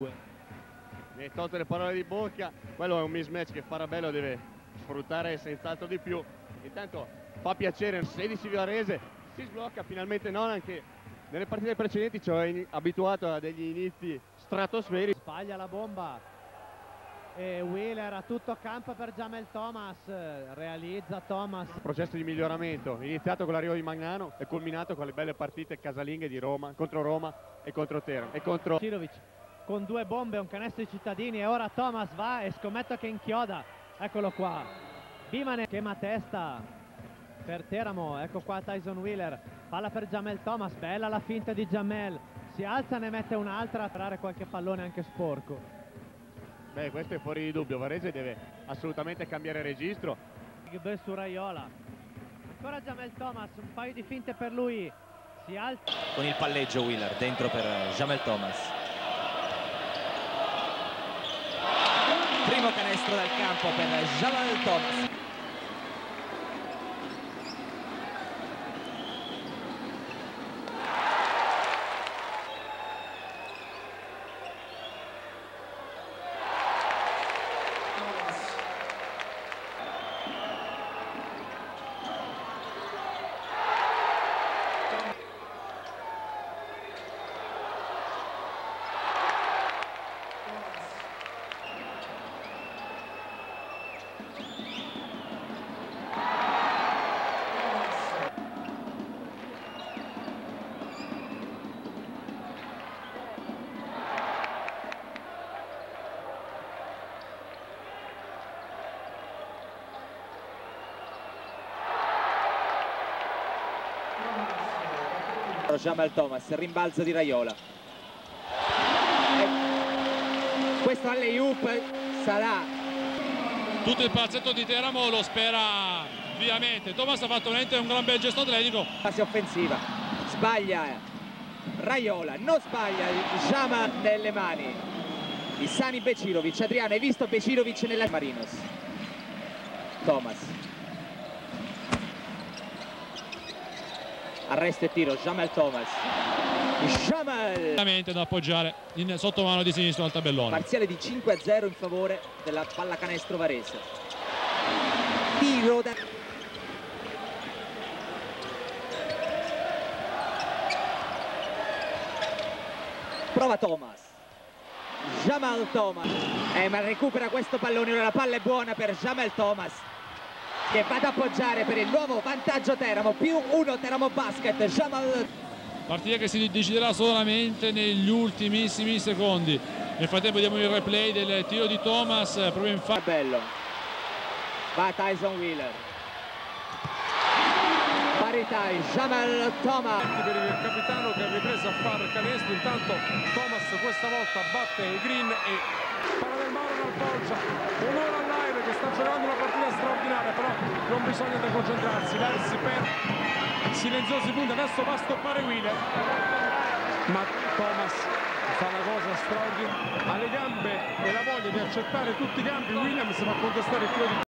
Mi hai tolto le parole di bocca, quello è un mismatch che Farabello deve sfruttare senz'altro di più. Intanto fa piacere, 16 Vivarese, si sblocca finalmente non anche nelle partite precedenti ci ho abituato a degli inizi stratosferici. Sbaglia la bomba e Wheeler a tutto campo per Jamel Thomas, realizza Thomas. Processo di miglioramento, iniziato con l'arrivo di Magnano e culminato con le belle partite casalinghe di Roma, contro Roma e contro Teramo. E contro... Cirovic con due bombe, un canestro di cittadini e ora Thomas va e scommetto che inchioda. Eccolo qua. Bimane schema testa per Teramo, ecco qua Tyson Wheeler, palla per Jamel Thomas, bella la finta di Jamel, si alza ne mette un'altra a tirare qualche pallone anche sporco. Beh, questo è fuori di dubbio, Varese deve assolutamente cambiare registro. Big su Raiola. Ancora Jamel Thomas, un paio di finte per lui. Si alza. Con il palleggio Wheeler dentro per Jamel Thomas. Primo canestro dal campo per Jamal Thomas Jamal Thomas, rimbalzo di Raiola. E questo alley-oop sarà... Tutto il palzetto di Teramo lo spera vivamente. Thomas ha fatto veramente un gran bel gesto atletico. Fase offensiva, sbaglia Raiola, non sbaglia Jamal nelle mani di Sani Becirovic. Adriano, hai visto Becirovic nella Marinos? Thomas arresto e tiro Jamel Thomas. Jamel! Da appoggiare in sottomano di sinistro al tabellone. Parziale di 5 a 0 in favore della pallacanestro varese. Tiro da prova Thomas. Jamal Thomas. Eh, ma recupera questo pallone la palla è buona per Jamel Thomas che va ad appoggiare per il nuovo vantaggio Teramo più uno Teramo Basket Jamal. Partita che si deciderà solamente negli ultimissimi secondi. Nel frattempo vediamo il replay del tiro di Thomas proprio in fa bello. Va Tyson Wheeler parità Jamal Thomas. Per il capitano che ha ripreso a fare canestro. Intanto Thomas questa volta batte il green e palla del Mauro al Bolgia onore all'Aire che sta giocando una partita straordinaria però non bisogna concentrarsi. Versi per silenziosi punti. Adesso va a stoppare Wheeler. Ma Thomas fa una cosa straordinaria. Ha le gambe e la voglia di accettare tutti i campi. Williams va a contestare il tiro di